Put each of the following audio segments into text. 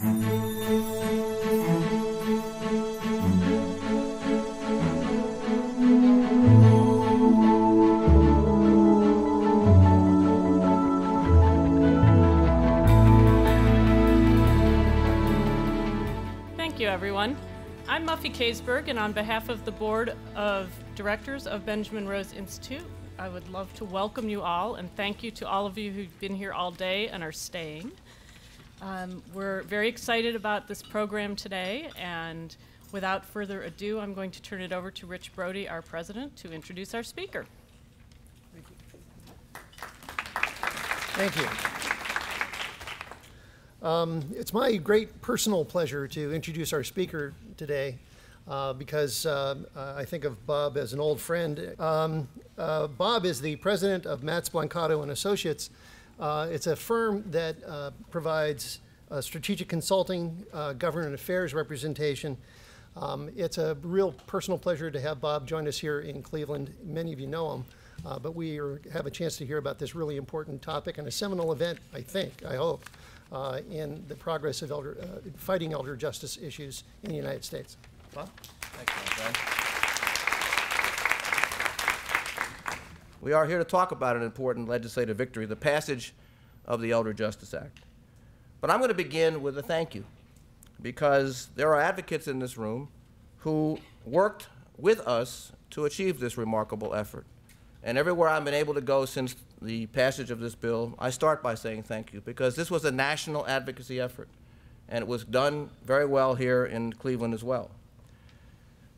Thank you, everyone. I'm Muffy Kaysberg, and on behalf of the Board of Directors of Benjamin Rose Institute, I would love to welcome you all and thank you to all of you who've been here all day and are staying. Um, we're very excited about this program today, and without further ado, I'm going to turn it over to Rich Browdie, our president, to introduce our speaker. Thank you. Um, it's my great personal pleasure to introduce our speaker today uh, because uh, I think of Bob as an old friend. Um, uh, Bob is the president of Matz Blancato and Associates. Uh, it's a firm that uh, provides uh, strategic consulting, government affairs representation. Um, it's a real personal pleasure to have Bob join us here in Cleveland. Many of you know him. Uh, but we are, have a chance to hear about this really important topic and a seminal event, I think, I hope, uh, in the progress of elder, uh, fighting elder justice issues in the United States. Bob? Thanks, my friend. We are here to talk about an important legislative victory, the passage of the Elder Justice Act. But I'm going to begin with a thank you, because there are advocates in this room who worked with us to achieve this remarkable effort. And everywhere I've been able to go since the passage of this bill, I start by saying thank you because this was a national advocacy effort. And it was done very well here in Cleveland as well.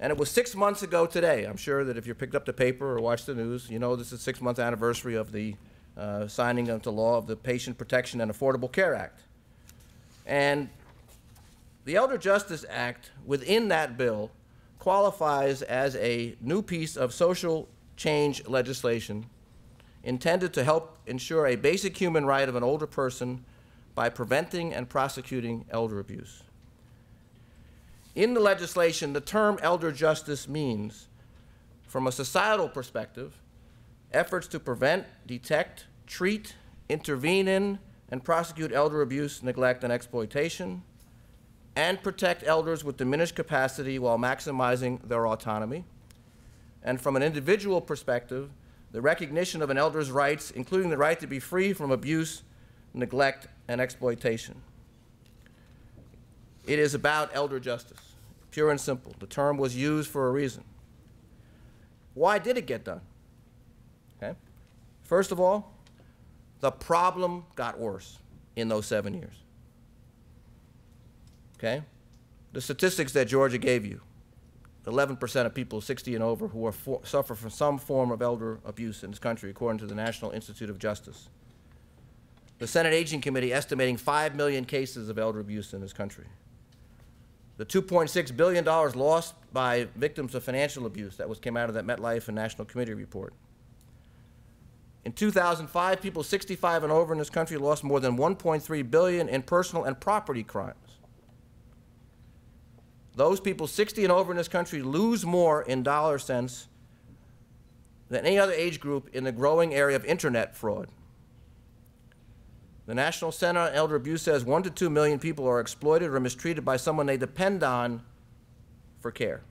And it was six months ago today. I'm sure that if you picked up the paper or watched the news, you know this is six month anniversary of the uh, signing into law of the Patient Protection and Affordable Care Act. And the Elder Justice Act within that bill qualifies as a new piece of social change legislation intended to help ensure a basic human right of an older person by preventing and prosecuting elder abuse. In the legislation, the term elder justice means, from a societal perspective, efforts to prevent, detect, treat, intervene in, and prosecute elder abuse, neglect, and exploitation, and protect elders with diminished capacity while maximizing their autonomy and from an individual perspective, the recognition of an elder's rights, including the right to be free from abuse, neglect, and exploitation. It is about elder justice, pure and simple. The term was used for a reason. Why did it get done? Okay. First of all, the problem got worse in those seven years. Okay? The statistics that Georgia gave you 11% of people 60 and over who are for, suffer from some form of elder abuse in this country, according to the National Institute of Justice. The Senate Aging Committee estimating 5 million cases of elder abuse in this country. The $2.6 billion lost by victims of financial abuse that was came out of that MetLife and National Committee report. In 2005, people 65 and over in this country lost more than 1.3 billion in personal and property crimes those people 60 and over in this country lose more in dollar cents than any other age group in the growing area of internet fraud. The National Center on Elder Abuse says 1 to 2 million people are exploited or mistreated by someone they depend on for care.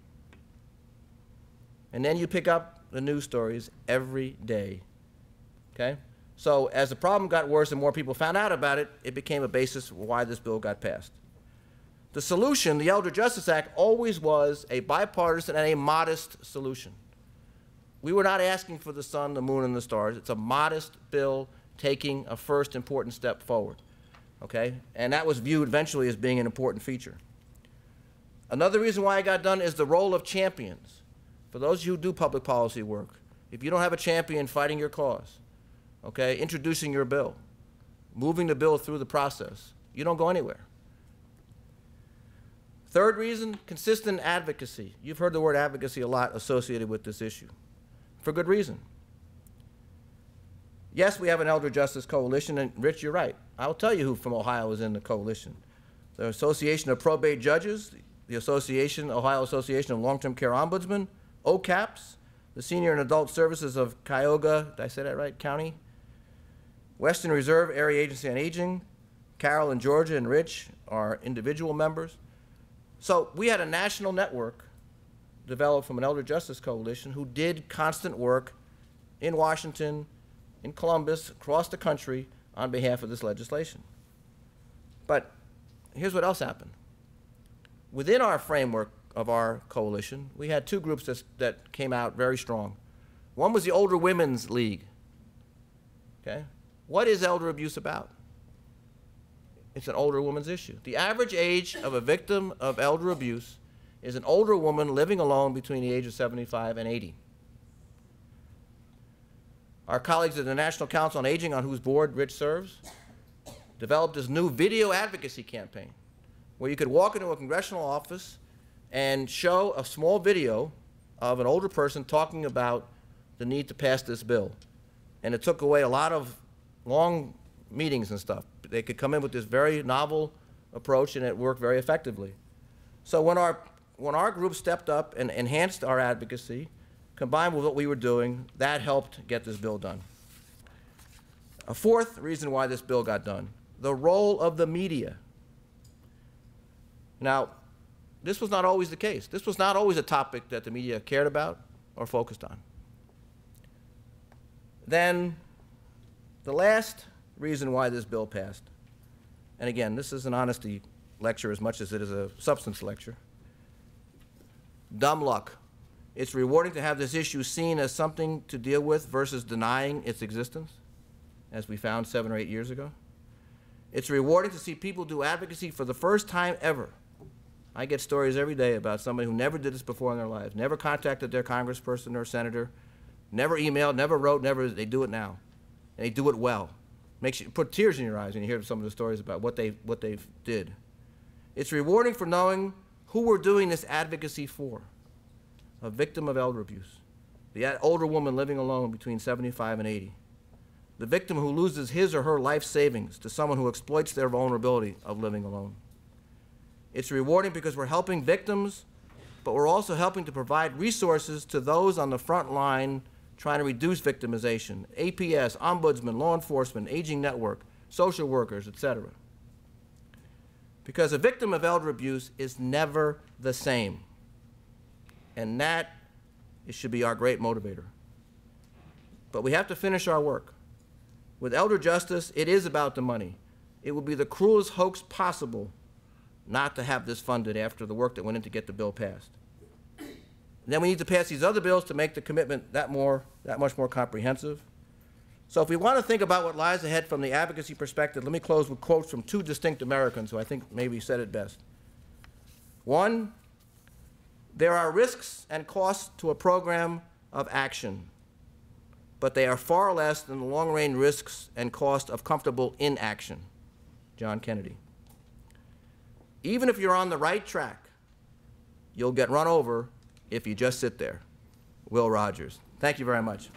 And then you pick up the news stories every day. Okay? So as the problem got worse and more people found out about it, it became a basis why this bill got passed. The solution, the Elder Justice Act, always was a bipartisan and a modest solution. We were not asking for the sun, the moon, and the stars. It's a modest bill taking a first important step forward. Okay? And that was viewed eventually as being an important feature. Another reason why it got done is the role of champions. For those of you who do public policy work, if you don't have a champion fighting your cause, okay, introducing your bill, moving the bill through the process, you don't go anywhere. Third reason, consistent advocacy. You've heard the word advocacy a lot associated with this issue, for good reason. Yes, we have an Elder Justice Coalition, and Rich, you're right. I'll tell you who from Ohio is in the coalition. The Association of Probate Judges, the Association, Ohio Association of Long-Term Care Ombudsmen, OCAPS, the Senior and Adult Services of Cuyahoga, did I say that right, County? Western Reserve Area Agency on Aging, Carol in Georgia and Rich are individual members. So we had a national network developed from an Elder Justice Coalition who did constant work in Washington, in Columbus, across the country on behalf of this legislation. But here's what else happened. Within our framework of our coalition, we had two groups that, that came out very strong. One was the Older Women's League. Okay? What is elder abuse about? It's an older woman's issue. The average age of a victim of elder abuse is an older woman living alone between the age of 75 and 80. Our colleagues at the National Council on Aging, on whose board Rich serves, developed this new video advocacy campaign where you could walk into a congressional office and show a small video of an older person talking about the need to pass this bill. And it took away a lot of long meetings and stuff. They could come in with this very novel approach and it worked very effectively. So when our, when our group stepped up and enhanced our advocacy, combined with what we were doing, that helped get this bill done. A fourth reason why this bill got done, the role of the media. Now, this was not always the case. This was not always a topic that the media cared about or focused on. Then, the last reason why this bill passed, and again, this is an honesty lecture as much as it is a substance lecture. Dumb luck. It's rewarding to have this issue seen as something to deal with versus denying its existence, as we found seven or eight years ago. It's rewarding to see people do advocacy for the first time ever. I get stories every day about somebody who never did this before in their lives, never contacted their congressperson or senator, never emailed, never wrote, never, they do it now. And they do it well. Makes you put tears in your eyes when you hear some of the stories about what they what they did. It's rewarding for knowing who we're doing this advocacy for. A victim of elder abuse, the older woman living alone between 75 and 80, the victim who loses his or her life savings to someone who exploits their vulnerability of living alone. It's rewarding because we're helping victims, but we're also helping to provide resources to those on the front line trying to reduce victimization, APS, ombudsman, law enforcement, aging network, social workers, etc. Because a victim of elder abuse is never the same. And that it should be our great motivator. But we have to finish our work. With elder justice, it is about the money. It would be the cruelest hoax possible not to have this funded after the work that went in to get the bill passed. And then we need to pass these other bills to make the commitment that more, that much more comprehensive. So if we want to think about what lies ahead from the advocacy perspective, let me close with quotes from two distinct Americans who I think maybe said it best. One, there are risks and costs to a program of action, but they are far less than the long-range risks and cost of comfortable inaction. John Kennedy. Even if you're on the right track, you'll get run over if you just sit there. Will Rogers. Thank you very much.